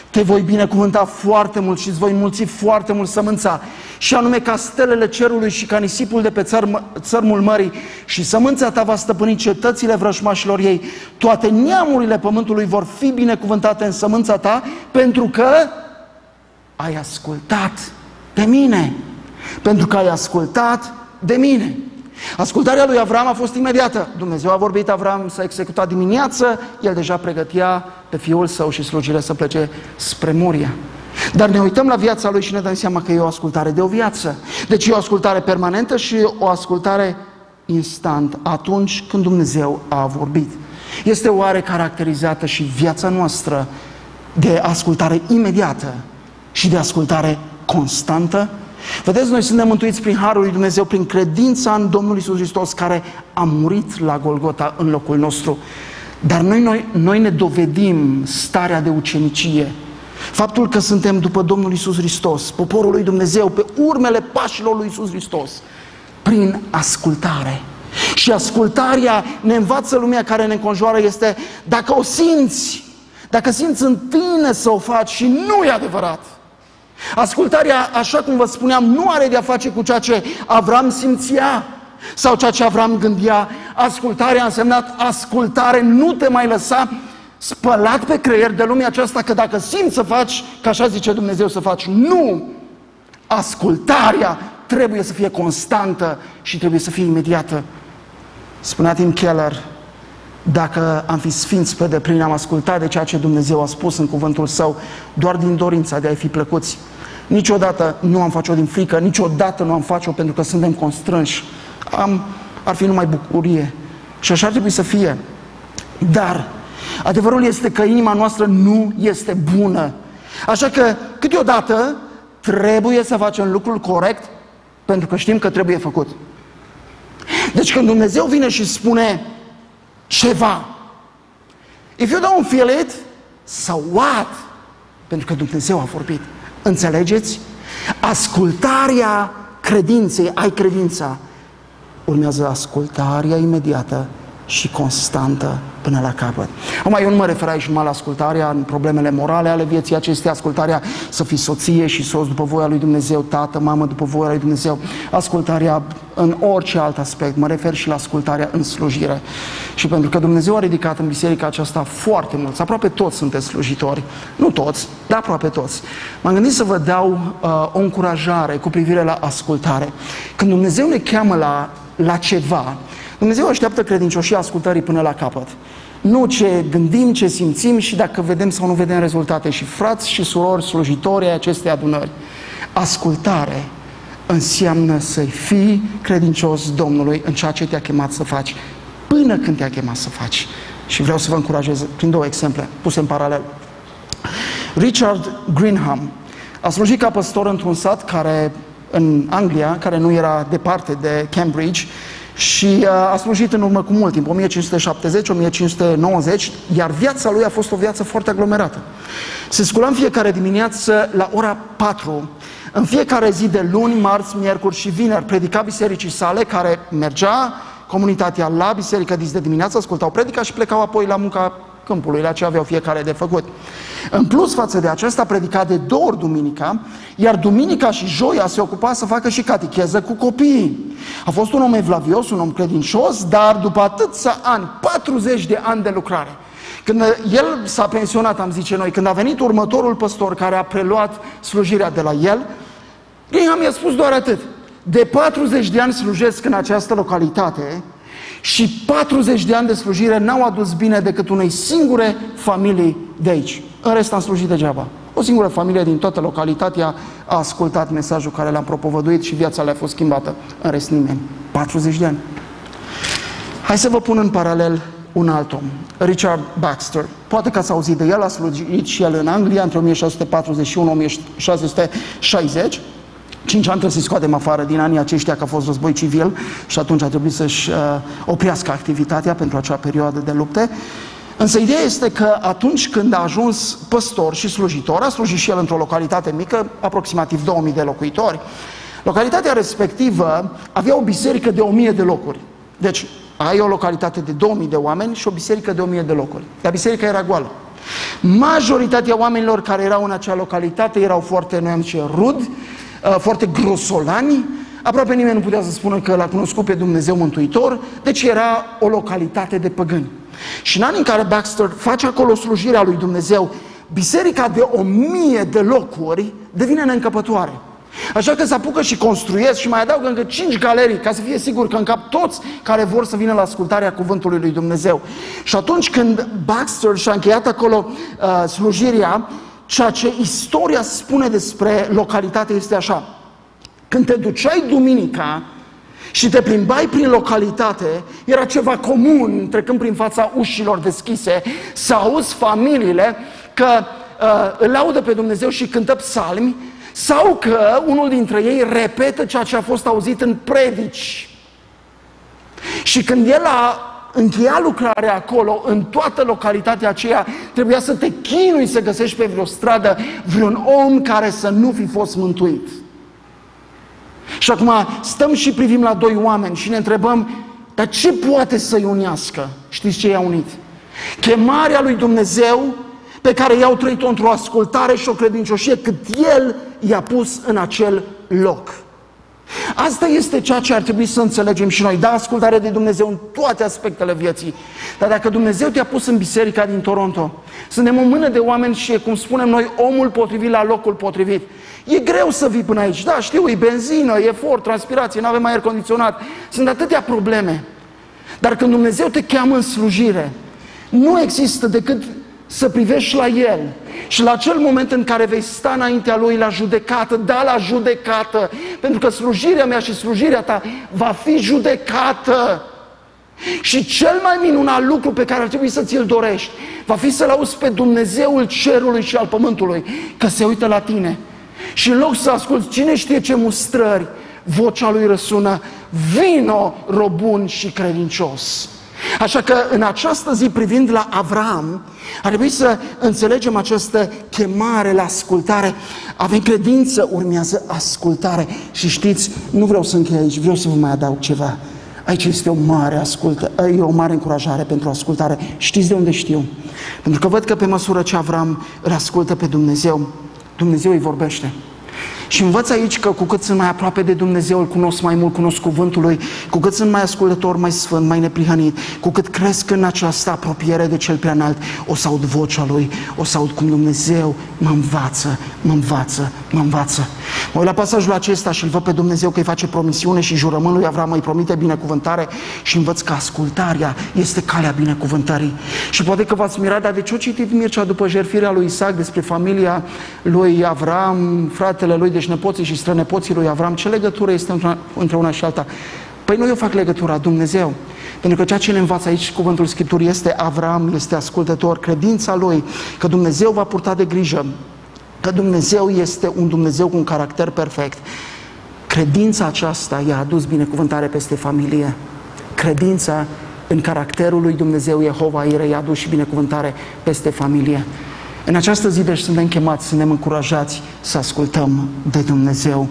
Te voi binecuvânta foarte mult și îți voi mulți foarte mult sămânța, și anume ca stelele cerului și ca nisipul de pe țăr, țărmul mării, și sămânța ta va stăpâni cetățile vrășmașilor ei. Toate neamurile pământului vor fi binecuvântate în sămânța ta, pentru că ai ascultat de mine. Pentru că ai ascultat de mine. Ascultarea lui Avram a fost imediată. Dumnezeu a vorbit, Avram s-a executat dimineață, el deja pregătea pe fiul său și slujile să plece spre Moria. Dar ne uităm la viața lui și ne dăm seama că e o ascultare de o viață. Deci e o ascultare permanentă și o ascultare instant, atunci când Dumnezeu a vorbit. Este oare caracterizată și viața noastră de ascultare imediată și de ascultare constantă? Vedeți, noi suntem mântuiți prin Harul lui Dumnezeu, prin credința în Domnul Isus Hristos, care a murit la Golgota în locul nostru. Dar noi, noi, noi ne dovedim starea de ucenicie. Faptul că suntem după Domnul Isus Hristos, poporul lui Dumnezeu, pe urmele pașilor lui Isus Hristos, prin ascultare. Și ascultarea ne învață lumea care ne înconjoară este dacă o simți, dacă simți în tine să o faci și nu e adevărat, Ascultarea, așa cum vă spuneam, nu are de-a face cu ceea ce Avram simțea sau ceea ce Avram gândea. Ascultarea a însemnat ascultare, nu te mai lăsa spălat pe creier de lumea aceasta că dacă simți să faci, că așa zice Dumnezeu să faci, nu! Ascultarea trebuie să fie constantă și trebuie să fie imediată. Spunea Tim Keller, dacă am fi sfinți pe deplin, am ascultat de ceea ce Dumnezeu a spus în cuvântul Său, doar din dorința de a-i fi plăcuți. Niciodată nu am face-o din frică, niciodată nu am face-o pentru că suntem constrânși. Am, ar fi numai bucurie. Și așa ar trebui să fie. Dar adevărul este că inima noastră nu este bună. Așa că câteodată trebuie să facem lucrul corect pentru că știm că trebuie făcut. Deci când Dumnezeu vine și spune ceva. If you don't feel it, so what? Pentru că Dumnezeu a vorbit. Înțelegeți? Ascultarea credinței, ai credința. Urmează ascultarea imediată și constantă până la capăt. Acum, eu nu mă refer aici numai la ascultarea în problemele morale ale vieții acestei, ascultarea să fii soție și soț după voia lui Dumnezeu, tată, mamă după voia lui Dumnezeu, ascultarea în orice alt aspect, mă refer și la ascultarea în slujire. Și pentru că Dumnezeu a ridicat în biserica aceasta foarte mulți, aproape toți sunteți slujitori, nu toți, dar aproape toți. M-am gândit să vă dau uh, o încurajare cu privire la ascultare. Când Dumnezeu ne cheamă la, la ceva, Dumnezeu așteaptă credincioșia ascultării până la capăt. Nu ce gândim, ce simțim și dacă vedem sau nu vedem rezultate. Și frați și surori slujitori ai acestei adunări, ascultare înseamnă să-i fii credincios Domnului în ceea ce te-a chemat să faci, până când te-a chemat să faci. Și vreau să vă încurajez prin două exemple puse în paralel. Richard Greenham a slujit ca păstor într-un sat care, în Anglia, care nu era departe de Cambridge, și uh, a slujit în urmă cu mult timp, 1570-1590, iar viața lui a fost o viață foarte aglomerată. Se scula în fiecare dimineață la ora 4, în fiecare zi de luni, marți, miercuri și vineri, predica bisericii sale, care mergea comunitatea la biserică dis de dimineață, ascultau predica și plecau apoi la munca câmpului, la ce aveau fiecare de făcut. În plus față de aceasta, predica de două ori duminica, iar duminica și joia se ocupa să facă și catecheză cu copiii. A fost un om evlavios, un om credincios, dar după atâția ani, 40 de ani de lucrare, când el s-a pensionat, am zice noi, când a venit următorul păstor care a preluat slujirea de la el, Graham i-a spus doar atât. De 40 de ani slujesc în această localitate și 40 de ani de slujire n-au adus bine decât unei singure familii de aici. În rest am slujit degeaba. O singură familie din toată localitatea a ascultat mesajul care l-am propovăduit și viața le-a fost schimbată. În rest nimeni. 40 de ani. Hai să vă pun în paralel un alt om, Richard Baxter. Poate că ați auzit de el, a slujit și el în Anglia între 1641-1660 Cinci ani trebuie să-i scoatem afară din anii aceștia că a fost război civil și atunci a trebuit să-și uh, oprească activitatea pentru acea perioadă de lupte. Însă ideea este că atunci când a ajuns păstor și slujitor, a slujit și el într-o localitate mică, aproximativ 2000 de locuitori, localitatea respectivă avea o biserică de 1000 de locuri. Deci ai o localitate de 2000 de oameni și o biserică de 1000 de locuri. Iar biserica era goală. Majoritatea oamenilor care erau în acea localitate erau foarte, noi am zice, rud, Uh, foarte grosolani, aproape nimeni nu putea să spună că l-a cunoscut pe Dumnezeu Mântuitor, deci era o localitate de păgâni. Și în anii în care Baxter face acolo slujirea lui Dumnezeu, biserica de o mie de locuri devine neîncăpătoare. Așa că se apucă și construiesc și mai adaugă încă cinci galerii ca să fie sigur că încap toți care vor să vină la ascultarea cuvântului lui Dumnezeu. Și atunci când Baxter și-a încheiat acolo uh, slujirea, Ceea ce istoria spune despre localitate este așa. Când te duceai duminica și te plimbai prin localitate, era ceva comun, trecând prin fața ușilor deschise, să auzi familiile că uh, îl laudă pe Dumnezeu și cântă psalmi, sau că unul dintre ei repetă ceea ce a fost auzit în predici. Și când el a încheia lucrarea acolo, în toată localitatea aceea, trebuia să te chinui să găsești pe vreo stradă vreun om care să nu fi fost mântuit. Și acum stăm și privim la doi oameni și ne întrebăm, dar ce poate să-i unească? Știți ce i-a unit? Chemarea lui Dumnezeu pe care i-au trăit-o într-o ascultare și o credincioșie cât El i-a pus în acel loc. Asta este ceea ce ar trebui să înțelegem și noi. Da, ascultare de Dumnezeu în toate aspectele vieții. Dar dacă Dumnezeu te-a pus în biserica din Toronto, suntem o mână de oameni și e, cum spunem noi, omul potrivit la locul potrivit. E greu să vii până aici. Da, știu, e benzină, e efort, transpirație, nu avem aer condiționat. Sunt atâtea probleme. Dar când Dumnezeu te cheamă în slujire, nu există decât să privești la El și la acel moment în care vei sta înaintea Lui la judecată, da la judecată, pentru că slujirea mea și slujirea ta va fi judecată. Și cel mai minunat lucru pe care ar trebui să ți-l dorești va fi să-L auzi pe Dumnezeul cerului și al pământului, că se uită la tine. Și în loc să asculți cine știe ce mustrări, vocea lui răsună, vino robun și credincios. Așa că în această zi, privind la Avram, ar trebui să înțelegem această chemare la ascultare. Avem credință, urmează ascultare. Și știți, nu vreau să închei aici, vreau să vă mai adaug ceva. Aici este o mare ascultă, e o mare încurajare pentru ascultare. Știți de unde știu? Pentru că văd că pe măsură ce Avram îl ascultă pe Dumnezeu, Dumnezeu îi vorbește. Și învăț aici că cu cât sunt mai aproape de Dumnezeu, îl cunosc mai mult, cunosc cuvântul lui, cu cât sunt mai ascultător, mai sfânt, mai neprihănit, cu cât cresc în această apropiere de cel prea înalt, o să aud vocea lui, o să aud cum Dumnezeu mă învață, mă învață, mă învață. Mă uit la pasajul acesta și îl văd pe Dumnezeu că îi face promisiune și jurământul lui Avram îi promite binecuvântare și învăț că ascultarea este calea binecuvântării. Și poate că v-ați mirat, dar de ce o citit Mircea după jertfirea lui Isaac despre familia lui Avram, fratele lui deci nepoții și strănepoții lui Avram, ce legătură este între una și alta? Păi nu eu fac legătura, Dumnezeu. Pentru că ceea ce ne învață aici cuvântul Scripturii este Avram, este ascultător, credința lui că Dumnezeu va purta de grijă, că Dumnezeu este un Dumnezeu cu un caracter perfect. Credința aceasta i-a adus binecuvântare peste familie. Credința în caracterul lui Dumnezeu Jehova Ire i-a adus și binecuvântare peste familie. În această zi, deci, suntem chemați, suntem încurajați să ascultăm de Dumnezeu,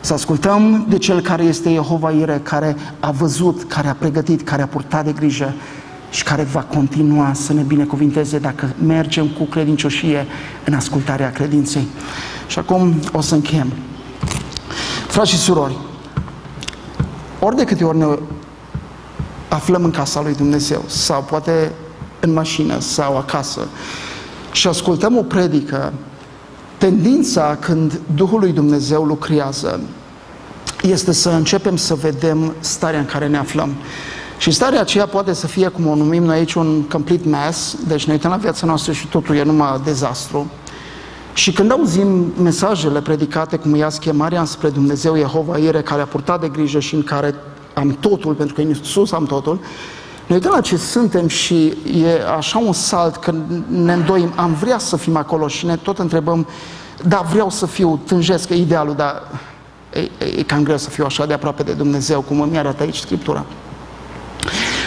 să ascultăm de Cel care este Jehova Ire, care a văzut, care a pregătit, care a purtat de grijă și care va continua să ne binecuvinteze dacă mergem cu credincioșie în ascultarea credinței. Și acum o să închem. Frați și surori, ori de câte ori ne aflăm în casa lui Dumnezeu sau poate în mașină sau acasă și ascultăm o predică, tendința când Duhul lui Dumnezeu lucrează este să începem să vedem starea în care ne aflăm. Și starea aceea poate să fie, cum o numim noi aici, un complete mess, deci ne uităm la viața noastră și totul e numai dezastru. Și când auzim mesajele predicate, cum ia chemarea spre Dumnezeu Jehova Ire, care a purtat de grijă și în care am totul, pentru că în Iisus am totul, ne uităm la ce suntem și e așa un salt că ne îndoim, am vrea să fim acolo și ne tot întrebăm, da, vreau să fiu, tânjesc idealul, dar e, e, e cam greu să fiu așa de aproape de Dumnezeu, cum îmi arată aici Scriptura.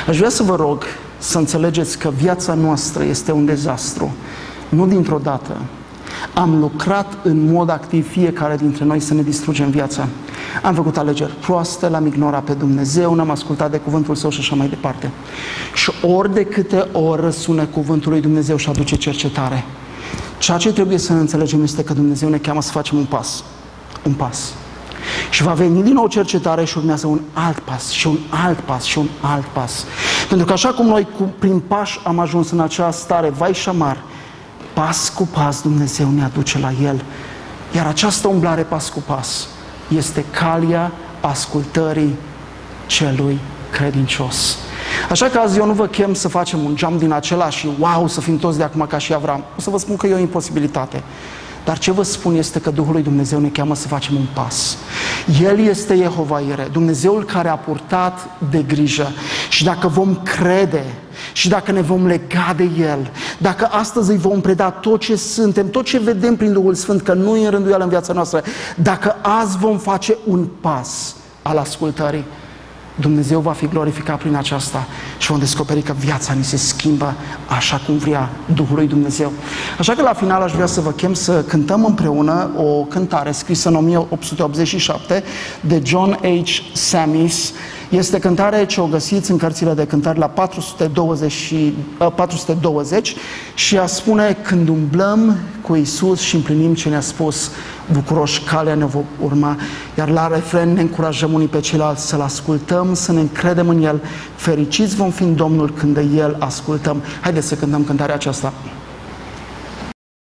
Aș vrea să vă rog să înțelegeți că viața noastră este un dezastru, nu dintr-o dată. Am lucrat în mod activ fiecare dintre noi să ne distrugem viața. Am făcut alegeri proaste, l-am ignorat pe Dumnezeu, n-am ascultat de cuvântul Său și așa mai departe. Și ori de câte ori răsună cuvântul lui Dumnezeu și aduce cercetare, ceea ce trebuie să ne înțelegem este că Dumnezeu ne cheamă să facem un pas. Un pas. Și va veni din nou cercetare și urmează un alt pas și un alt pas și un alt pas. Pentru că așa cum noi cu, prin pași am ajuns în acea stare vai și șamar, pas cu pas Dumnezeu ne aduce la El. Iar această umblare pas cu pas este calea ascultării celui credincios. Așa că azi eu nu vă chem să facem un geam din acela și wow, să fim toți de acum ca și Avram. O să vă spun că e o imposibilitate. Dar ce vă spun este că Duhul lui Dumnezeu ne cheamă să facem un pas. El este Jehova Ire, Dumnezeul care a purtat de grijă. Și dacă vom crede și dacă ne vom lega de El, dacă astăzi îi vom preda tot ce suntem, tot ce vedem prin Duhul Sfânt, că nu e în rânduială în viața noastră, dacă azi vom face un pas al ascultării, Dumnezeu va fi glorificat prin aceasta și vom descoperi că viața ni se schimbă așa cum vrea Duhul lui Dumnezeu. Așa că la final aș vrea să vă chem să cântăm împreună o cântare scrisă în 1887 de John H. Samis. Este cântare ce o găsiți în cărțile de cântări la 420, 420 și a spune când umblăm cu Isus și împlinim ce ne-a spus, bucuroși calea ne va urma, iar la refren ne încurajăm unii pe ceilalți să-L ascultăm, să ne încredem în El, fericiți vom fi în Domnul când de El ascultăm. Haideți să cântăm cântarea aceasta.